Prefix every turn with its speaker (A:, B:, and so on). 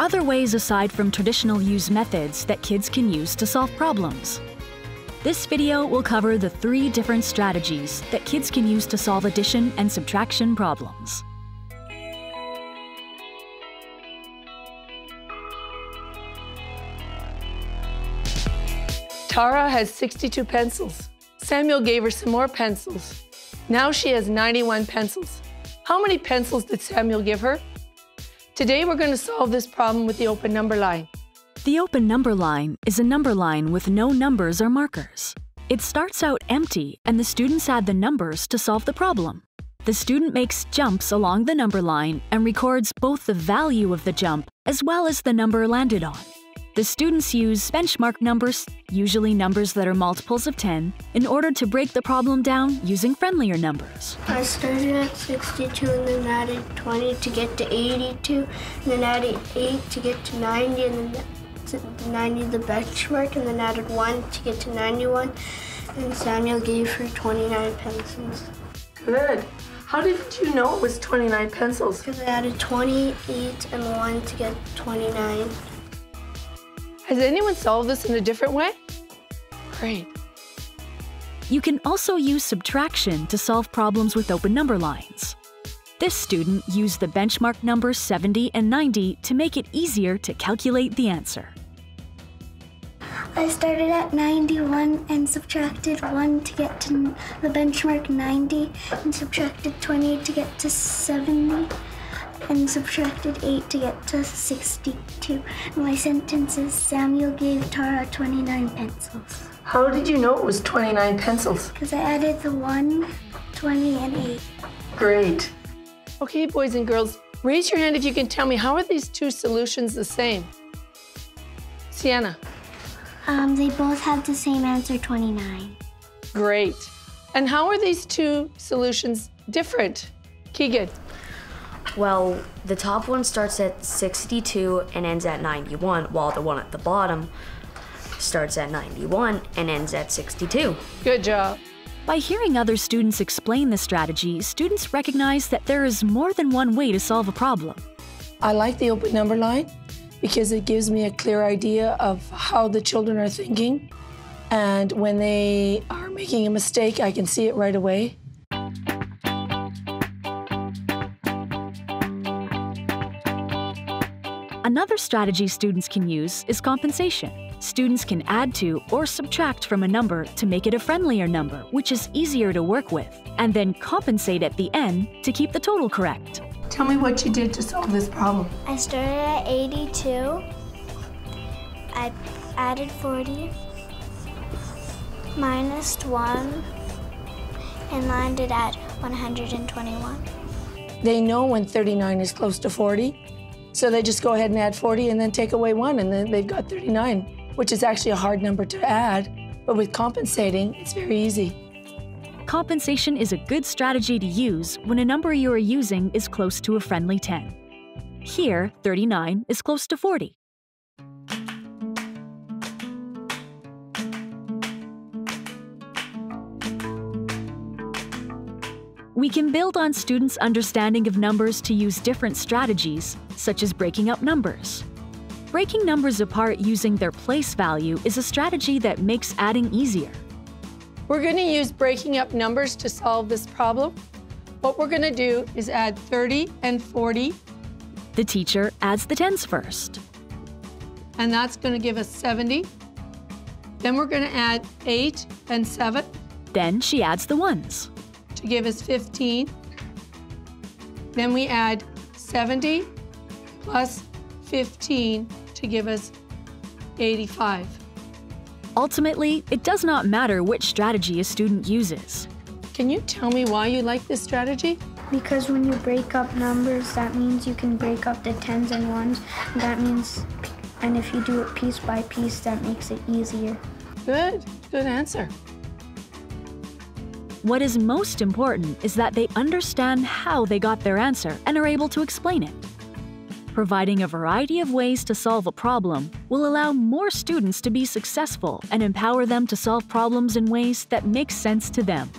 A: other ways aside from traditional use methods that kids can use to solve problems. This video will cover the three different strategies that kids can use to solve addition and subtraction problems.
B: Tara has 62 pencils. Samuel gave her some more pencils. Now she has 91 pencils. How many pencils did Samuel give her? Today we're going to solve this problem with the open number line.
A: The open number line is a number line with no numbers or markers. It starts out empty and the students add the numbers to solve the problem. The student makes jumps along the number line and records both the value of the jump as well as the number landed on. The students use benchmark numbers, usually numbers that are multiples of 10, in order to break the problem down using friendlier numbers.
C: I started at 62 and then added 20 to get to 82, and then added 8 to get to 90, and then to 90 the benchmark, and then added 1 to get to 91, and Samuel gave her 29 pencils.
B: Good. How did you know it was 29 pencils?
C: Because I added 28 and 1 to get 29.
B: Has anyone solved this in a different way? Great.
A: You can also use subtraction to solve problems with open number lines. This student used the benchmark numbers 70 and 90 to make it easier to calculate the answer.
C: I started at 91 and subtracted 1 to get to the benchmark 90 and subtracted 20 to get to 70 and subtracted 8 to get to 62. My sentence is Samuel gave Tara 29 pencils.
B: How did you know it was 29 pencils?
C: Because I added the 1, 20, and 8.
B: Great. Okay, boys and girls, raise your hand if you can tell me how are these two solutions the same? Sienna.
C: Um, they both have the same answer, 29.
B: Great. And how are these two solutions different? Keegan.
D: Well, the top one starts at 62 and ends at 91, while the one at the bottom starts at 91 and ends at 62.
B: Good job.
A: By hearing other students explain the strategy, students recognize that there is more than one way to solve a problem.
B: I like the open number line because it gives me a clear idea of how the children are thinking. And when they are making a mistake, I can see it right away.
A: Another strategy students can use is compensation. Students can add to or subtract from a number to make it a friendlier number, which is easier to work with, and then compensate at the end to keep the total correct.
B: Tell me what you did to solve this problem.
C: I started at 82. I added 40, minus 1, and landed at 121.
B: They know when 39 is close to 40, so they just go ahead and add 40 and then take away one, and then they've got 39, which is actually a hard number to add. But with compensating, it's very easy.
A: Compensation is a good strategy to use when a number you are using is close to a friendly 10. Here, 39 is close to 40. We can build on students' understanding of numbers to use different strategies, such as breaking up numbers. Breaking numbers apart using their place value is a strategy that makes adding easier.
B: We're going to use breaking up numbers to solve this problem. What we're going to do is add 30 and 40.
A: The teacher adds the tens first.
B: And that's going to give us 70. Then we're going to add 8 and 7.
A: Then she adds the ones
B: to give us 15. Then we add 70 plus 15 to give us 85.
A: Ultimately, it does not matter which strategy a student uses.
B: Can you tell me why you like this strategy?
C: Because when you break up numbers, that means you can break up the tens and ones. That means, and if you do it piece by piece, that makes it easier.
B: Good, good answer.
A: What is most important is that they understand how they got their answer and are able to explain it. Providing a variety of ways to solve a problem will allow more students to be successful and empower them to solve problems in ways that make sense to them.